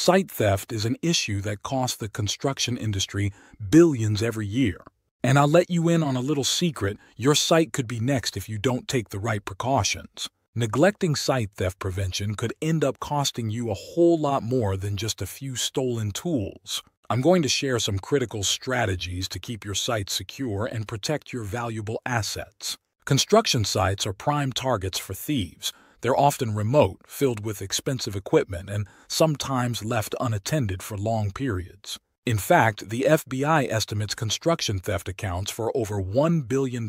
Site theft is an issue that costs the construction industry billions every year. And I'll let you in on a little secret your site could be next if you don't take the right precautions. Neglecting site theft prevention could end up costing you a whole lot more than just a few stolen tools. I'm going to share some critical strategies to keep your site secure and protect your valuable assets. Construction sites are prime targets for thieves. They're often remote, filled with expensive equipment, and sometimes left unattended for long periods. In fact, the FBI estimates construction theft accounts for over $1 billion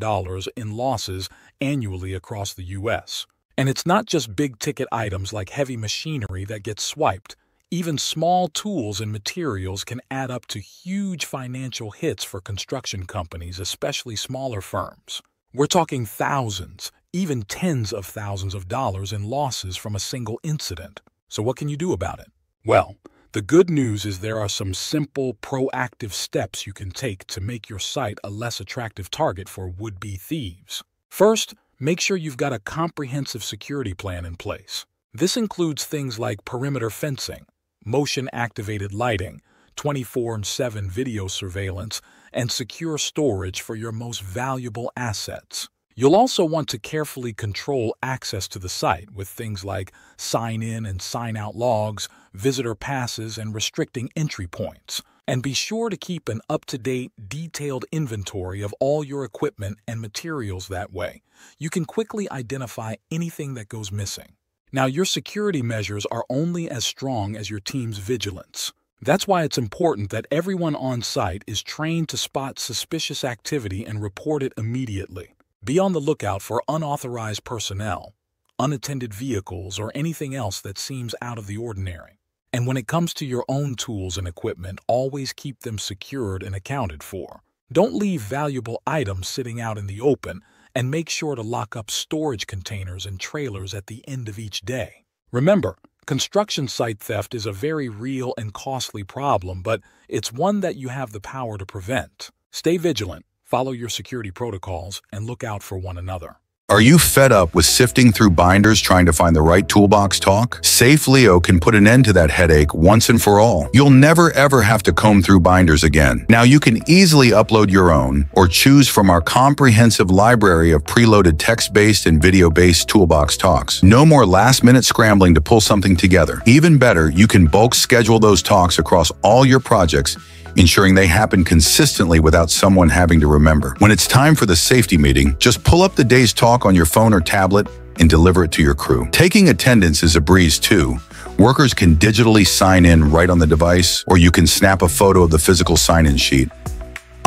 in losses annually across the U.S. And it's not just big ticket items like heavy machinery that get swiped. Even small tools and materials can add up to huge financial hits for construction companies, especially smaller firms. We're talking thousands, even tens of thousands of dollars in losses from a single incident. So what can you do about it? Well, the good news is there are some simple, proactive steps you can take to make your site a less attractive target for would-be thieves. First, make sure you've got a comprehensive security plan in place. This includes things like perimeter fencing, motion-activated lighting, 24-7 video surveillance, and secure storage for your most valuable assets. You'll also want to carefully control access to the site with things like sign-in and sign-out logs, visitor passes, and restricting entry points. And be sure to keep an up-to-date, detailed inventory of all your equipment and materials that way. You can quickly identify anything that goes missing. Now, your security measures are only as strong as your team's vigilance. That's why it's important that everyone on site is trained to spot suspicious activity and report it immediately. Be on the lookout for unauthorized personnel, unattended vehicles, or anything else that seems out of the ordinary. And when it comes to your own tools and equipment, always keep them secured and accounted for. Don't leave valuable items sitting out in the open and make sure to lock up storage containers and trailers at the end of each day. Remember, construction site theft is a very real and costly problem, but it's one that you have the power to prevent. Stay vigilant, follow your security protocols, and look out for one another. Are you fed up with sifting through binders trying to find the right toolbox talk? Safelyio can put an end to that headache once and for all. You'll never ever have to comb through binders again. Now you can easily upload your own or choose from our comprehensive library of preloaded text-based and video-based toolbox talks. No more last-minute scrambling to pull something together. Even better, you can bulk schedule those talks across all your projects ensuring they happen consistently without someone having to remember. When it's time for the safety meeting, just pull up the day's talk on your phone or tablet and deliver it to your crew. Taking attendance is a breeze too. Workers can digitally sign in right on the device, or you can snap a photo of the physical sign-in sheet.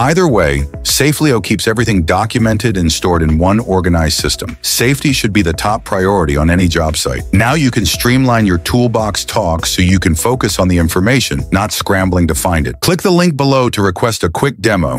Either way, Safelyio keeps everything documented and stored in one organized system. Safety should be the top priority on any job site. Now you can streamline your toolbox talk so you can focus on the information, not scrambling to find it. Click the link below to request a quick demo